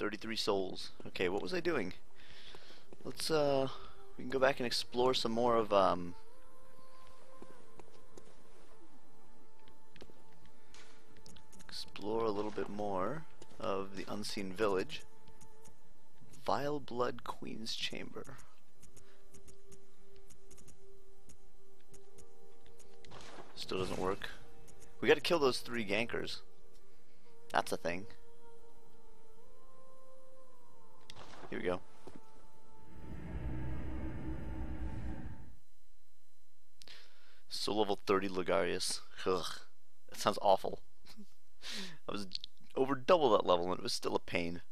33 souls. Okay, what was I doing? Let's, uh, we can go back and explore some more of, um, explore a little bit more of the Unseen Village. Vile Blood Queen's Chamber. Still doesn't work. We gotta kill those three gankers. That's a thing. Here we go. So level 30 Ligarius. Ugh. That sounds awful. I was over double that level and it was still a pain.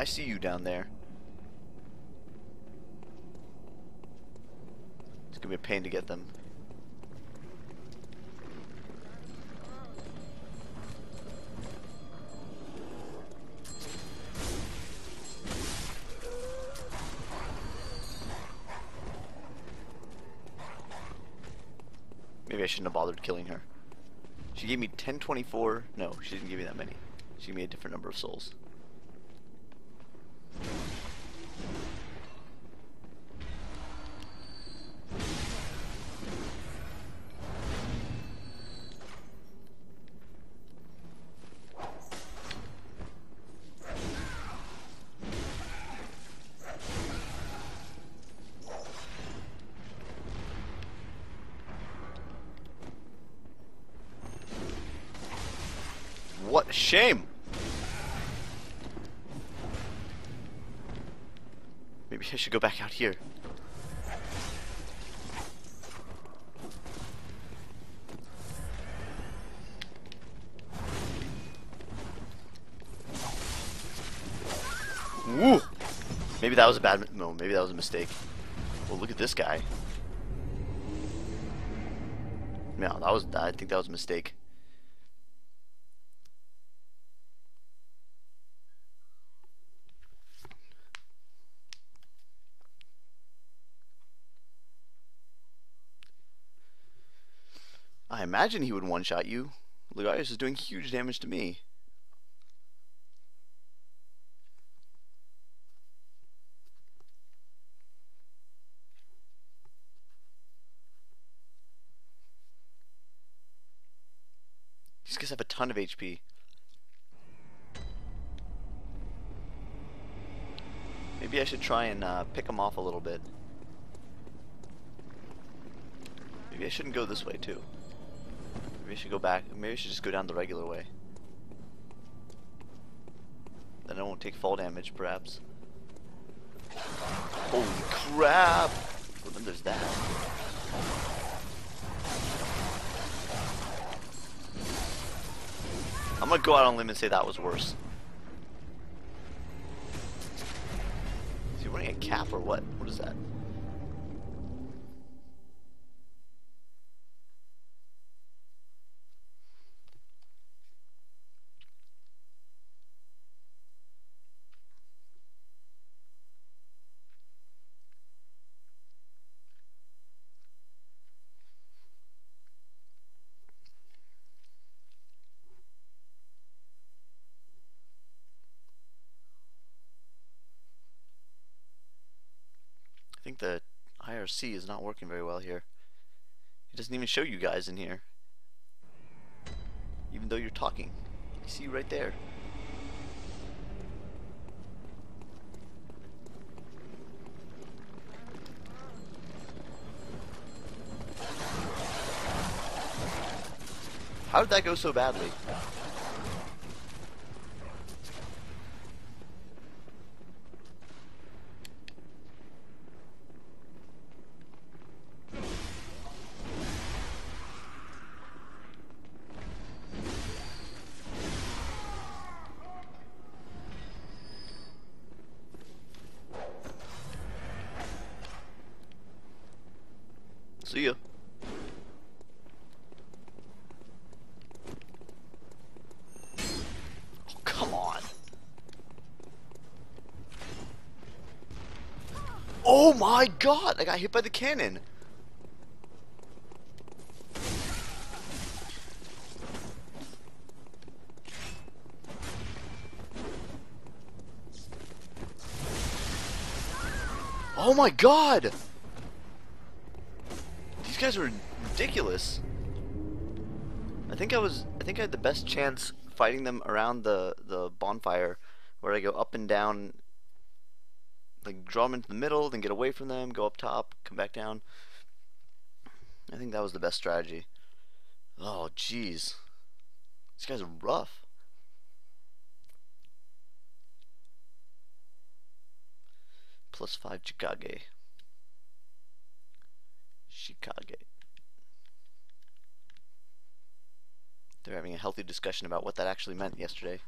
I see you down there. It's gonna be a pain to get them. Maybe I shouldn't have bothered killing her. She gave me 1024. No, she didn't give me that many. She gave me a different number of souls. Was a bad no, maybe that was a mistake. Well, look at this guy. No, that was I think that was a mistake. I imagine he would one-shot you. Ligarius is doing huge damage to me. These guys have a ton of HP. Maybe I should try and uh, pick them off a little bit. Maybe I shouldn't go this way too. Maybe I should go back. Maybe I should just go down the regular way. Then I won't take fall damage, perhaps. Holy crap! Well, then there's that. I'm gonna go out on a limb and say that was worse. Is he wearing a cap or what? What is that? Think the IRC is not working very well here. It doesn't even show you guys in here. Even though you're talking. I see you right there. How did that go so badly? My god! I got hit by the cannon! Oh my god! These guys are ridiculous. I think I was I think I had the best chance fighting them around the the bonfire where I go up and down like draw them into the middle, then get away from them, go up top, come back down. I think that was the best strategy. Oh jeez. These guys are rough. plus 5 Chikage. Chikage. They're having a healthy discussion about what that actually meant yesterday.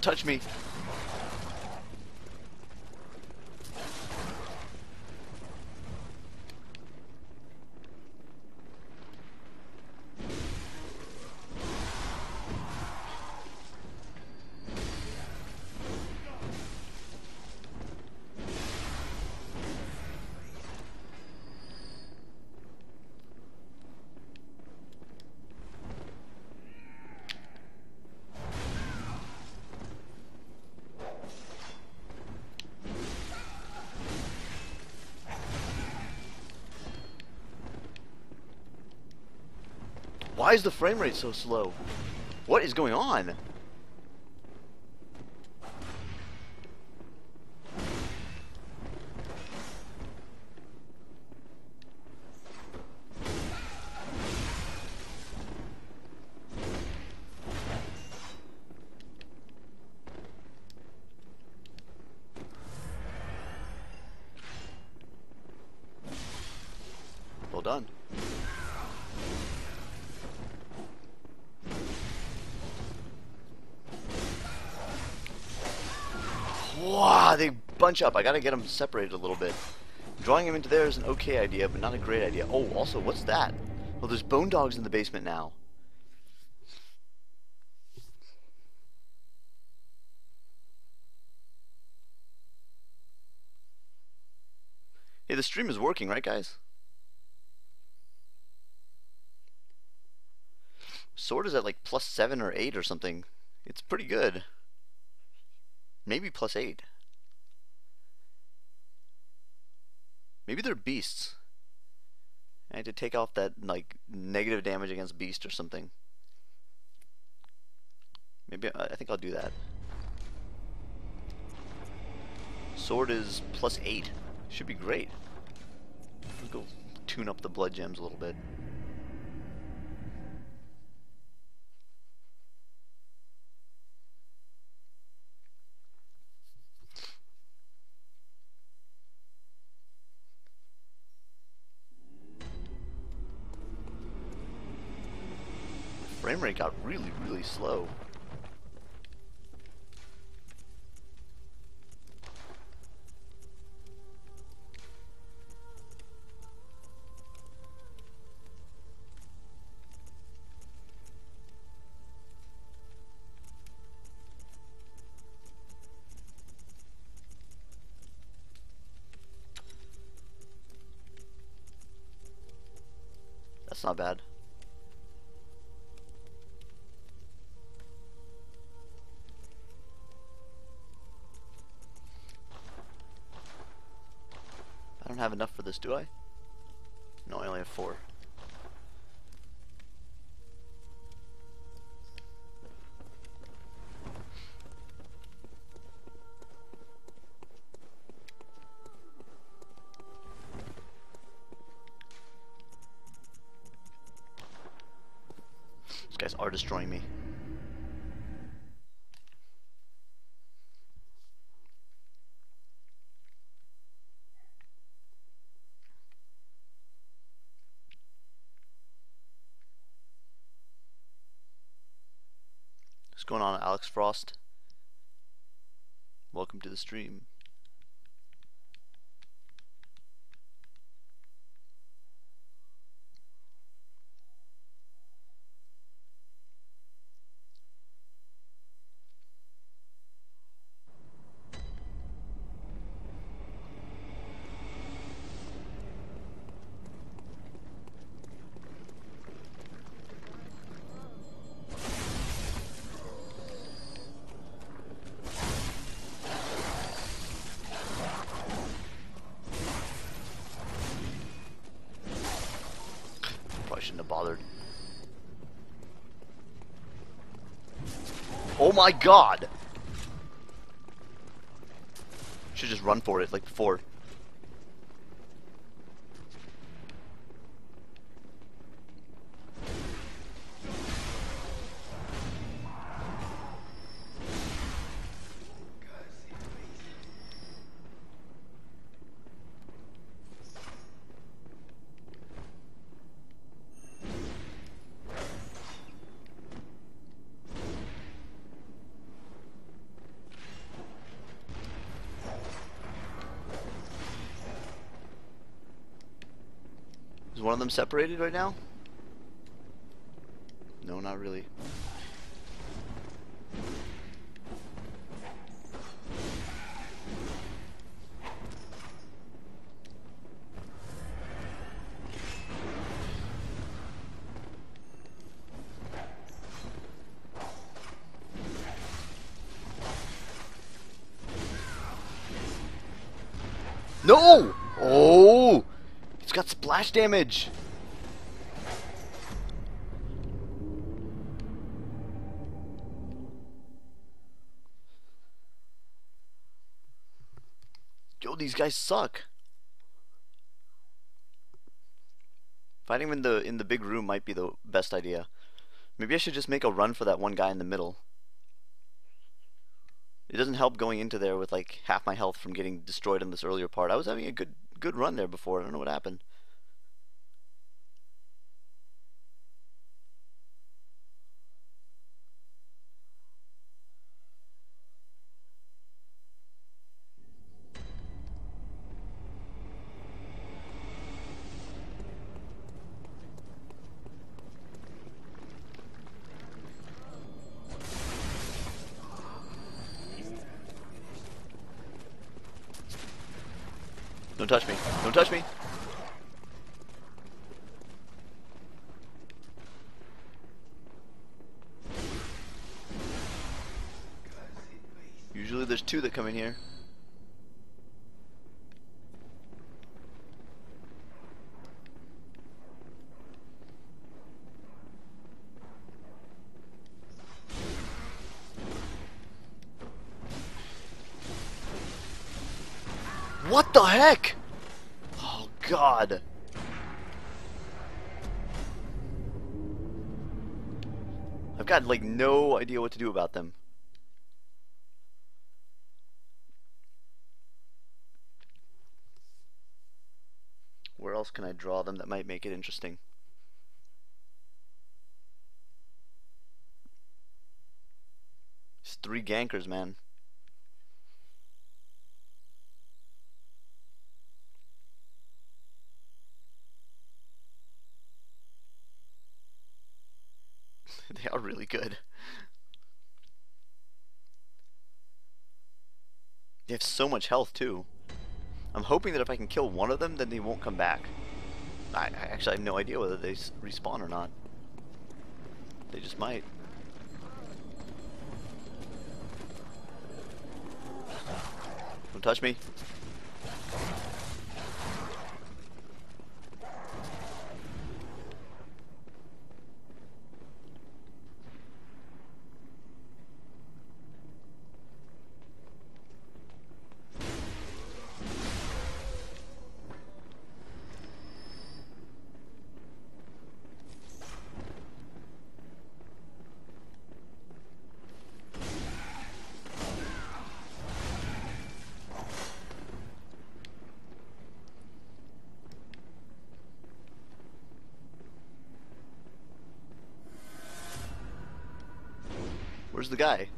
Touch me. Why is the frame rate so slow? What is going on? Bunch up. I gotta get them separated a little bit. Drawing them into there is an okay idea, but not a great idea. Oh, also, what's that? Well, there's bone dogs in the basement now. Hey, the stream is working, right, guys? Sword is at like plus 7 or 8 or something. It's pretty good. Maybe plus 8. Maybe they're beasts. I had to take off that like negative damage against beast or something. Maybe I think I'll do that. Sword is plus 8. Should be great. Let's go tune up the blood gems a little bit. Frame rate got really, really slow. That's not bad. Have enough for this, do I? No, I only have four. These guys are destroying me. What's going on, Frost? Welcome to the stream. Oh my god! Should just run for it like before. Them separated right now? No, not really. No! Splash damage. Yo, these guys suck. Fighting him in the in the big room might be the best idea. Maybe I should just make a run for that one guy in the middle. It doesn't help going into there with like half my health from getting destroyed in this earlier part. I was having a good good run there before. I don't know what happened. Don't touch me. Don't touch me. Usually there's two that come in here. What the heck? Oh god. I've got like no idea what to do about them. Where else can I draw them that might make it interesting? It's three gankers, man. they are really good. They have so much health too. I'm hoping that if I can kill one of them, then they won't come back. I, I actually have no idea whether they respawn or not. They just might. Don't touch me. Where's the guy?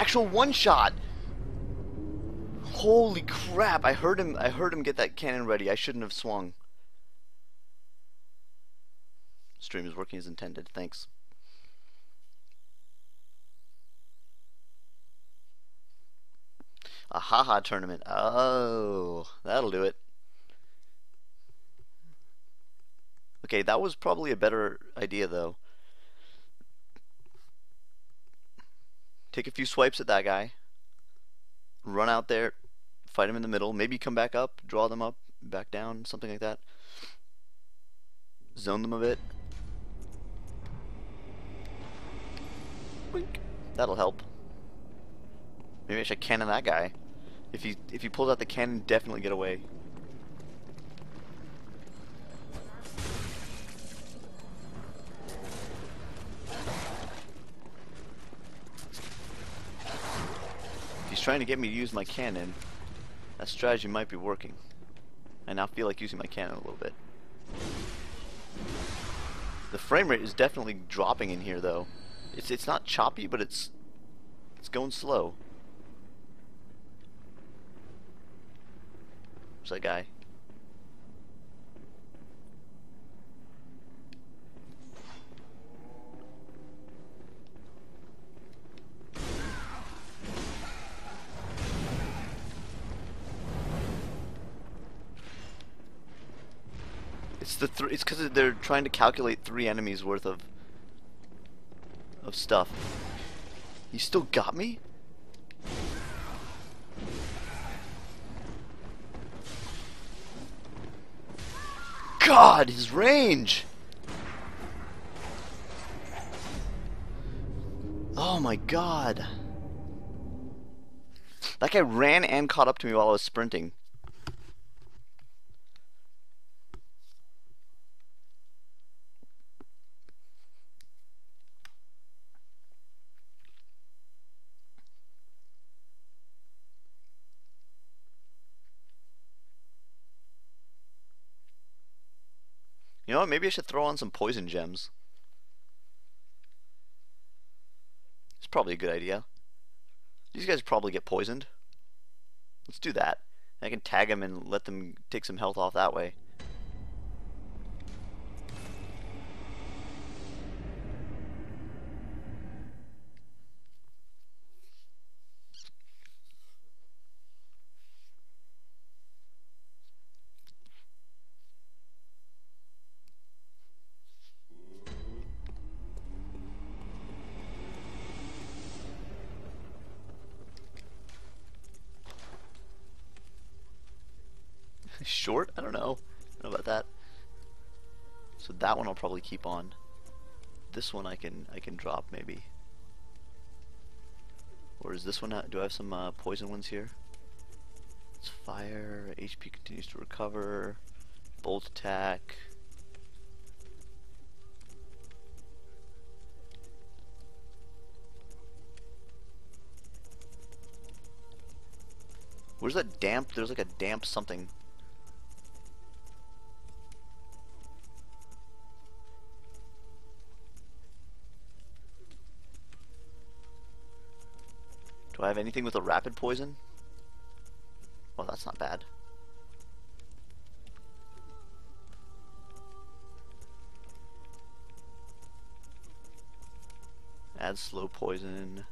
Actual one shot. Holy crap! I heard him. I heard him get that cannon ready. I shouldn't have swung. Stream is working as intended. Thanks. A haha tournament. Oh, that'll do it. Okay, that was probably a better idea though. Take a few swipes at that guy, run out there, fight him in the middle, maybe come back up, draw them up, back down, something like that. Zone them a bit. Wink. That'll help. Maybe I should cannon that guy. If he if he pulls out the cannon, definitely get away. He's trying to get me to use my cannon, that strategy might be working. I now feel like using my cannon a little bit. The frame rate is definitely dropping in here though. It's it's not choppy, but it's it's going slow. Where's that guy? The th it's because they're trying to calculate three enemies worth of of stuff. You still got me? God, his range! Oh my god. That guy ran and caught up to me while I was sprinting. Maybe I should throw on some poison gems. It's probably a good idea. These guys probably get poisoned. Let's do that. I can tag them and let them take some health off that way. Short? I don't know. I don't know about that. So that one I'll probably keep on. This one I can I can drop maybe. Or is this one? Do I have some uh, poison ones here? It's fire. HP continues to recover. Bolt attack. Where's that damp? There's like a damp something. Have anything with a rapid poison? Well, that's not bad. Add slow poison.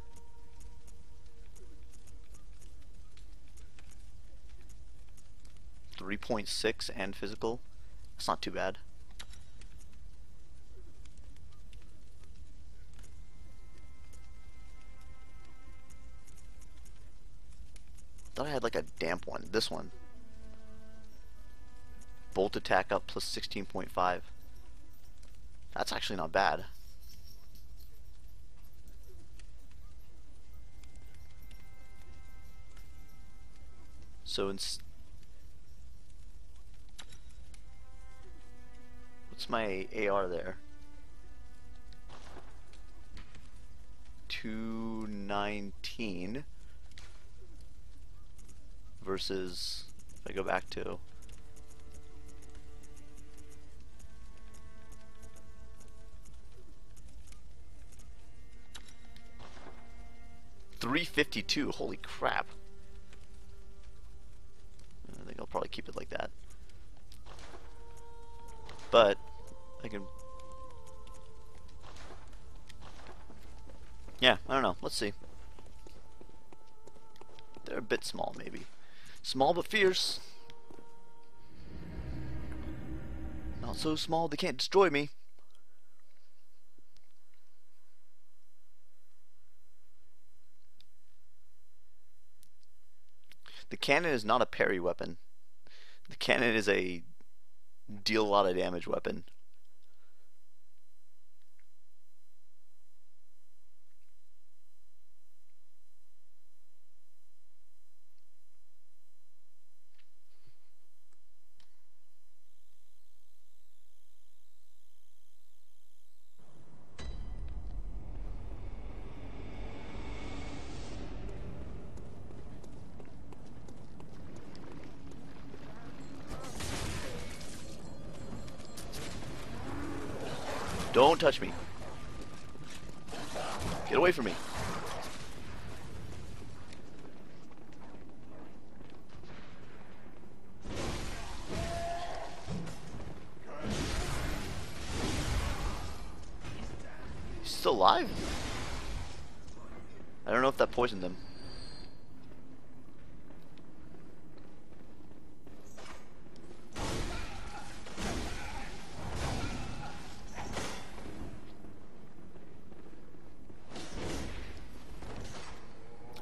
Three point six and physical. That's not too bad. have one. This one. Bolt attack up plus 16.5. That's actually not bad. So What's my AR there? 219 versus if I go back to Three fifty two, holy crap. I think I'll probably keep it like that. But I can Yeah, I don't know. Let's see. They're a bit small, maybe. Small but fierce. Not so small they can't destroy me. The cannon is not a parry weapon. The cannon is a deal a lot of damage weapon.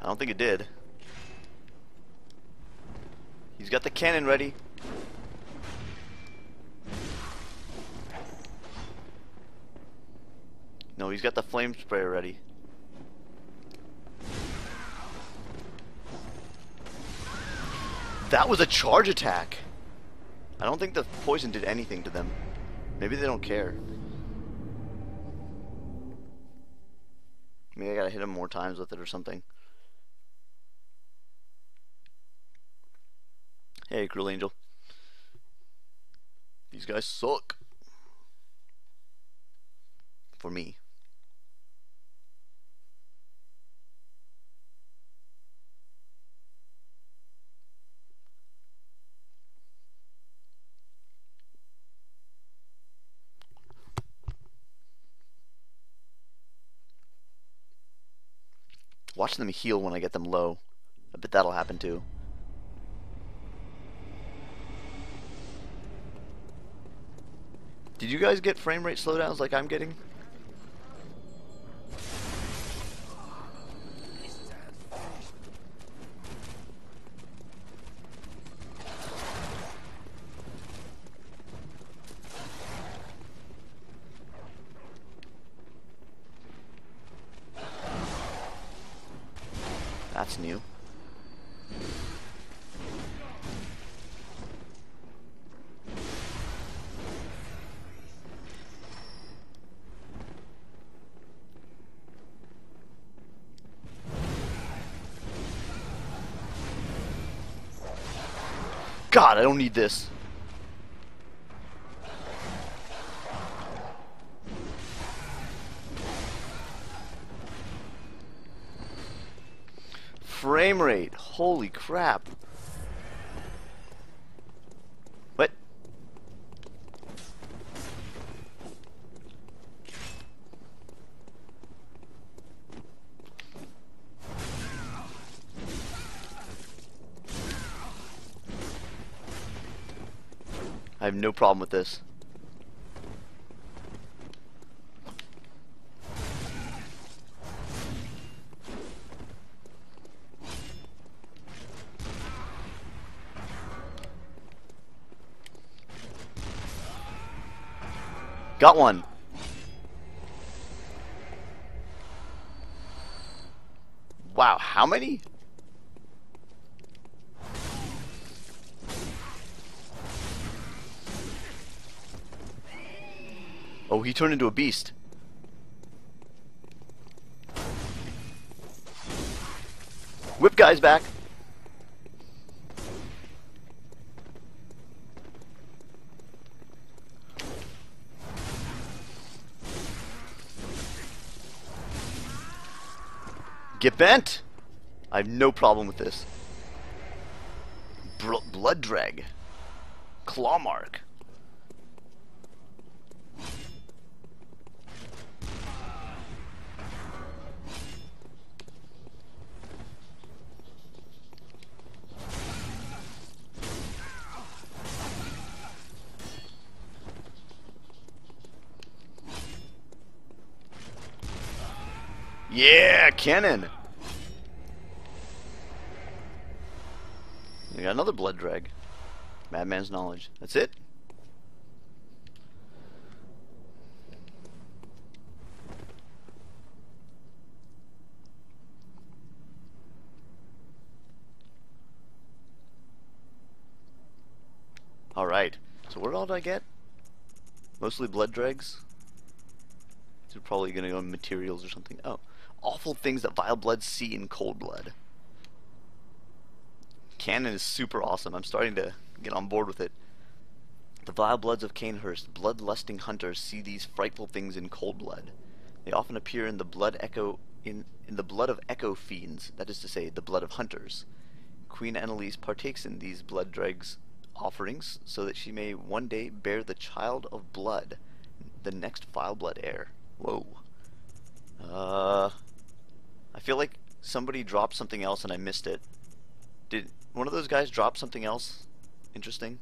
I don't think it did. He's got the cannon ready. No, he's got the flame sprayer ready. That was a charge attack. I don't think the poison did anything to them. Maybe they don't care. Maybe I gotta hit him more times with it or something. Hey, Cruel Angel. These guys suck. For me. Watch them heal when I get them low. I bet that'll happen too. Did you guys get frame rate slowdowns like I'm getting? That's new. God, I don't need this. Frame rate. Holy crap. What? I have no problem with this. Got one. Wow, how many? He turned into a beast. Whip guy's back. Get bent! I have no problem with this. Bl blood dreg. Claw mark. Cannon. We got another blood dreg. Madman's knowledge. That's it? Alright. So what all did I get? Mostly blood dregs? They're probably gonna go materials or something. Oh. Awful things that vile blood see in cold blood. Cannon is super awesome. I'm starting to get on board with it. The vile bloods of Cainhurst, bloodlusting hunters, see these frightful things in cold blood. They often appear in the blood echo in, in the blood of echo fiends, that is to say, the blood of hunters. Queen Annalise partakes in these blood dregs offerings so that she may one day bear the child of blood, the next vile blood heir. Whoa. Uh I feel like somebody dropped something else and I missed it. Did one of those guys drop something else interesting?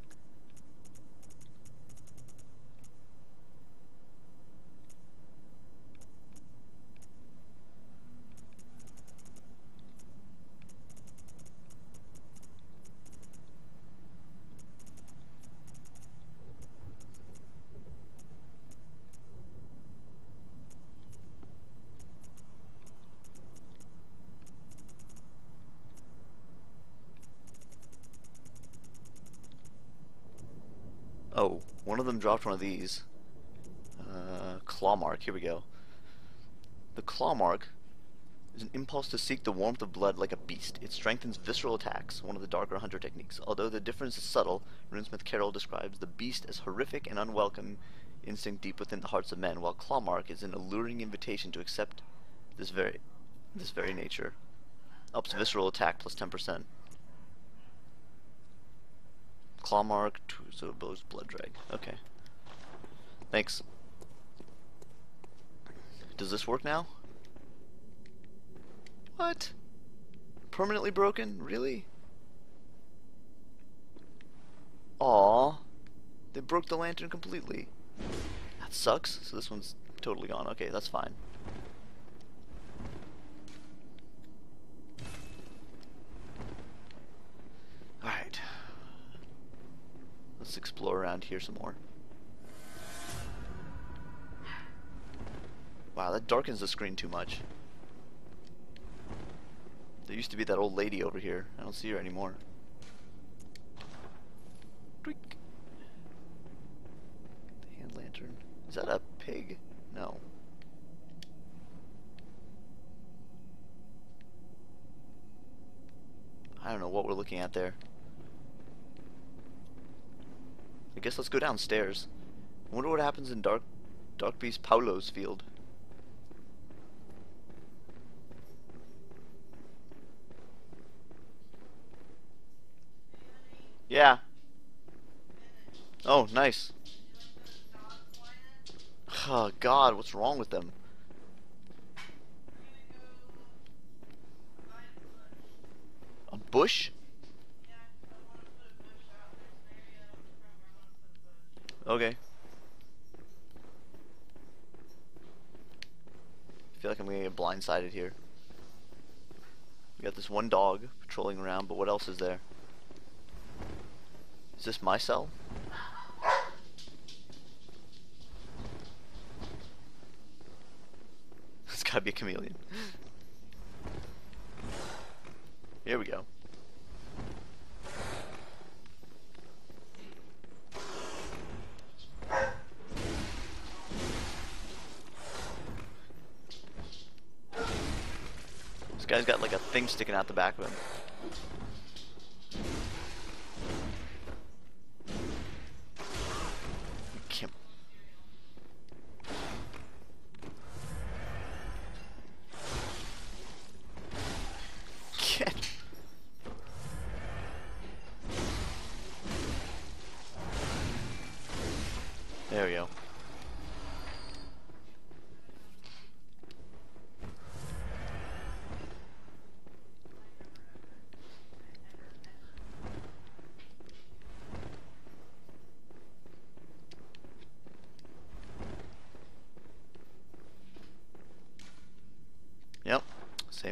Oh, one of them dropped one of these. Uh, claw mark, here we go. The claw mark is an impulse to seek the warmth of blood like a beast. It strengthens visceral attacks, one of the darker hunter techniques. Although the difference is subtle, Runesmith Caryll describes the beast as horrific and unwelcome instinct deep within the hearts of men, while claw mark is an alluring invitation to accept this very this very nature. Ups visceral attack plus 10%. Claw mark, so Bow's blood dreg. Okay. Thanks. Does this work now? What? Permanently broken? Really? Aw. They broke the lantern completely. That sucks. So this one's totally gone. Okay, that's fine. Let's explore around here some more. Wow, that darkens the screen too much. There used to be that old lady over here. I don't see her anymore. The hand lantern. Is that a pig? No. I don't know what we're looking at there. I guess let's go downstairs. I wonder what happens in Dark Dark Beast Paulo's field. Yeah. Oh, nice. Oh god, what's wrong with them? A bush? Okay. I feel like I'm gonna get blindsided here. We got this one dog patrolling around, but what else is there? Is this my cell? it's gotta be a chameleon. Here we go. This guy's got like a thing sticking out the back of him.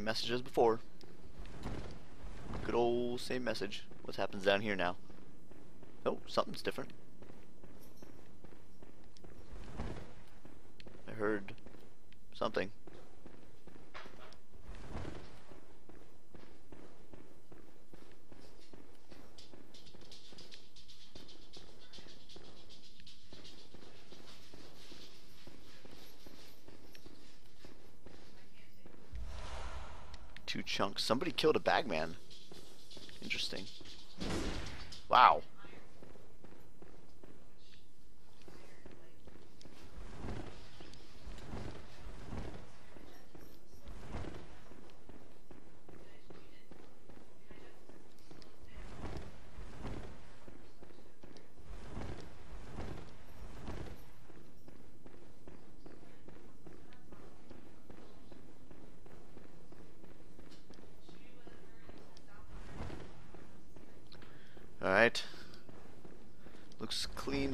Same message as before. Good old same message. What happens down here now? Oh, something's different. Two chunks. Somebody killed a bagman. Interesting. Wow.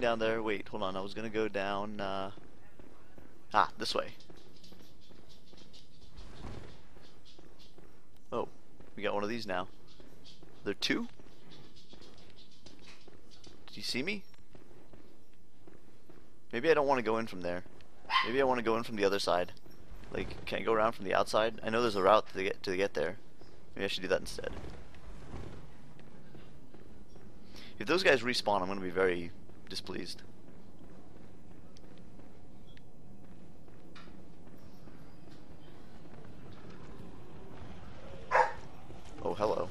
Down there. Wait, hold on. I was gonna go down, uh... Ah, this way. Oh, we got one of these now. There two? Did you see me? Maybe I don't want to go in from there. Maybe I want to go in from the other side. Like, can I go around from the outside? I know there's a route to get to get there. Maybe I should do that instead. If those guys respawn, I'm going to be very displeased. Oh, hello.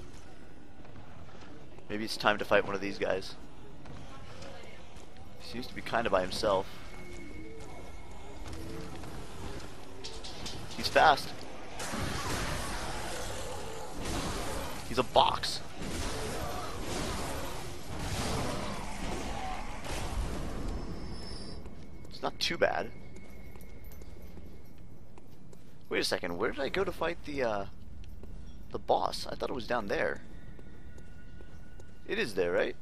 Maybe it's time to fight one of these guys. He seems to be kind of by himself. He's fast. He's a box. It's not too bad. Wait a second, where did I go to fight the, uh, the boss? I thought it was down there. It is there, right?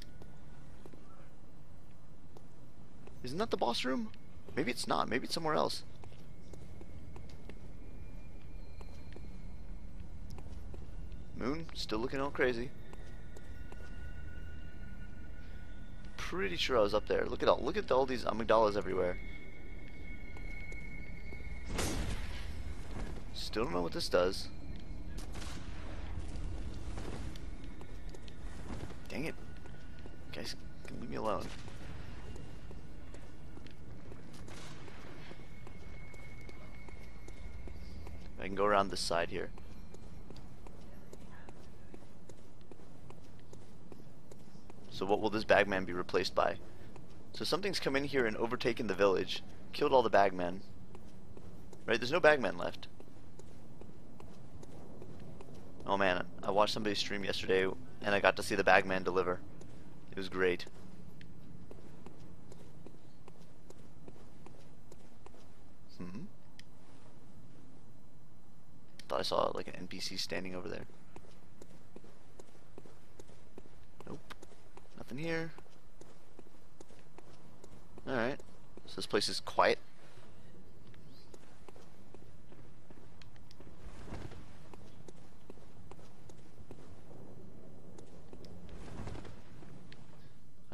Isn't that the boss room? Maybe it's not. Maybe it's somewhere else. Moon, still looking all crazy. Pretty sure I was up there. Look at all look at all these amygdalas everywhere. Still don't know what this does. Dang it. Guys, can leave me alone. I can go around this side here. So what will this bagman be replaced by? So something's come in here and overtaken the village, killed all the bagmen. Right, there's no bagmen left. Oh man, I watched somebody stream yesterday and I got to see the bagman deliver. It was great. Hmm. Thought I saw like an NPC standing over there. Nope. Nothing here. Alright. So this place is quiet.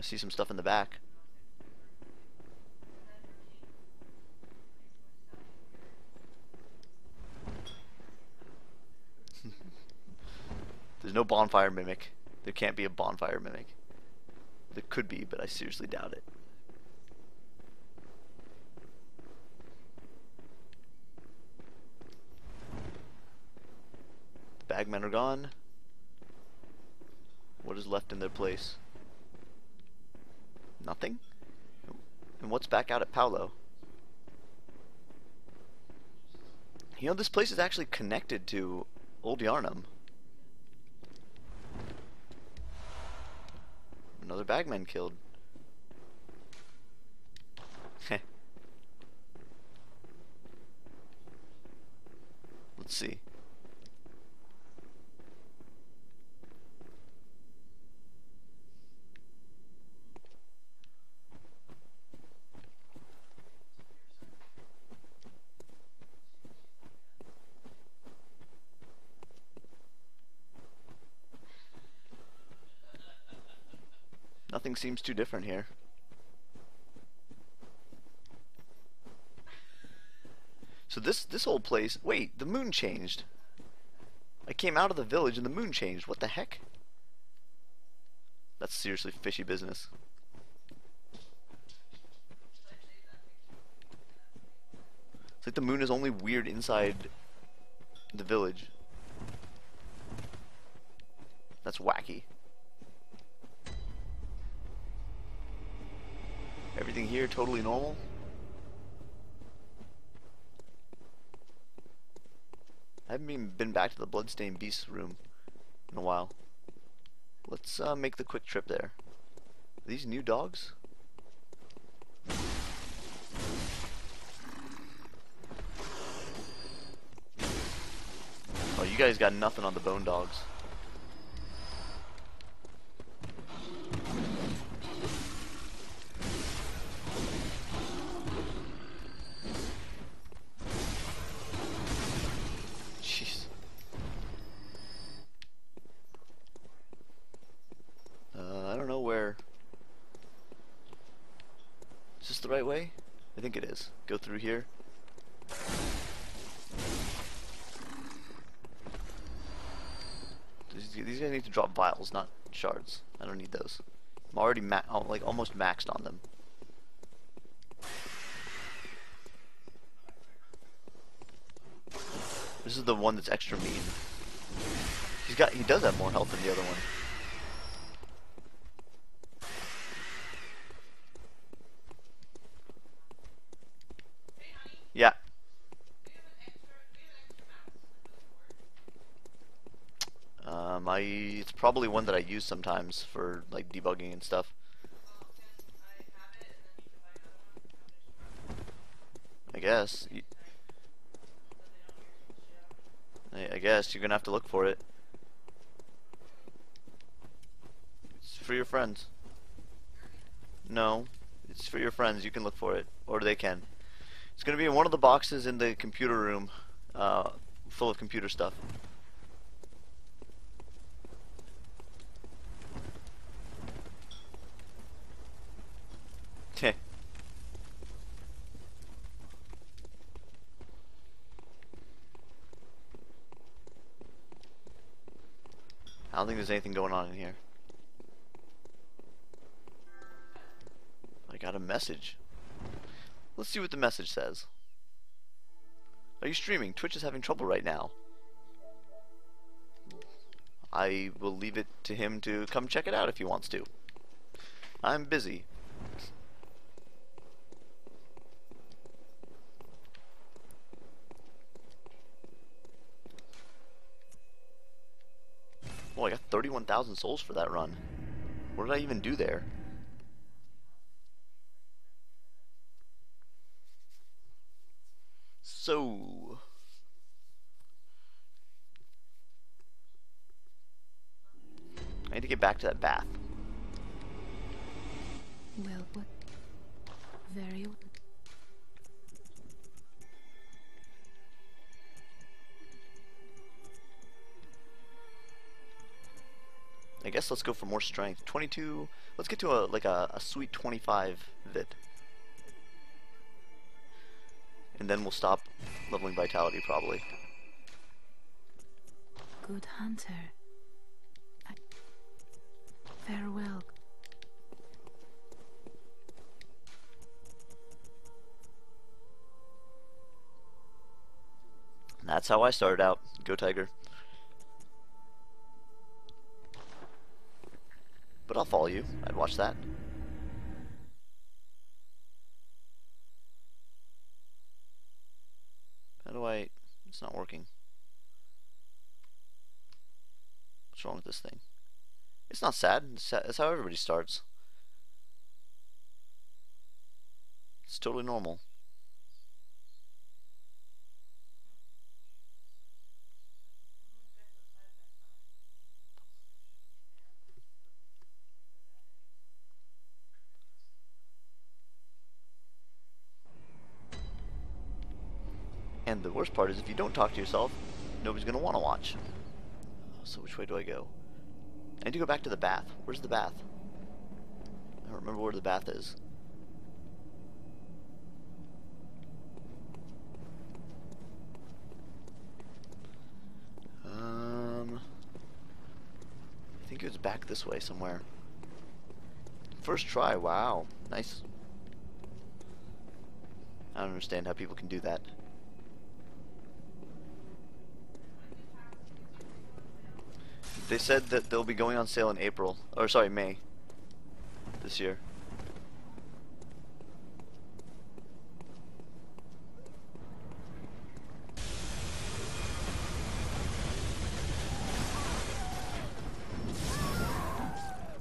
I see some stuff in the back. There's no bonfire mimic. There can't be a bonfire mimic. There could be, but I seriously doubt it. The Bagmen are gone. What is left in their place? Nothing? And what's back out at Paolo? You know, this place is actually connected to Old Yharnam. Another bagman killed. Let's see. Nothing seems too different here. So this this whole place. Wait, the moon changed. I came out of the village and the moon changed. What the heck? That's seriously fishy business. It's like the moon is only weird inside the village. That's wacky. Everything here totally normal? I haven't even been back to the Bloodstained Beast room in a while. Let's uh, make the quick trip there. Are these new dogs? Oh, you guys got nothing on the bone dogs. Jeez. Uh, I don't know where. Is this the right way? I think it is. Go through here. These, guys need to drop vials, not shards. I don't need those. I'm already ma oh, like almost maxed on them. This is the one that's extra mean. He's got he does have more health than the other one. Yeah. Um, I it's probably one that I use sometimes for like debugging and stuff. I guess. I guess you're gonna have to look for it. It's for your friends. No, it's for your friends. You can look for it, or they can. It's gonna be in one of the boxes in the computer room, uh, full of computer stuff. Heh. I don't think there's anything going on in here. I got a message. Let's see what the message says. Are you streaming? Twitch is having trouble right now. I will leave it to him to come check it out if he wants to. I'm busy. 31,000 souls for that run. What did I even do there? So... I need to get back to that bath. Well, what? Very well. Guess let's go for more strength. 22. Let's get to a like a, a sweet 25 vit. And then we'll stop leveling vitality probably. Good hunter. I... Farewell. That's how I started out. Go Tiger. But I'll follow you. I'd watch that. How do I... It's not working. What's wrong with this thing? It's not sad. It's, how everybody starts. It's totally normal. And the worst part is if you don't talk to yourself, nobody's going to want to watch. So which way do I go? I need to go back to the bath. Where's the bath? I don't remember where the bath is. Um, I think it was back this way somewhere. First try, wow. Nice. I don't understand how people can do that. They said that they'll be going on sale in April, or sorry, May, this year.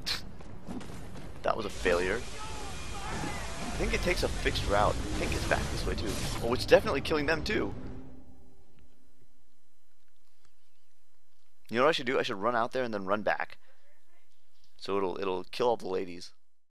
that was a failure. I think it takes a fixed route. I think it's back this way too. Oh, it's definitely killing them too. Know what I should do? I should run out there and then run back. So it'll it'll kill all the ladies.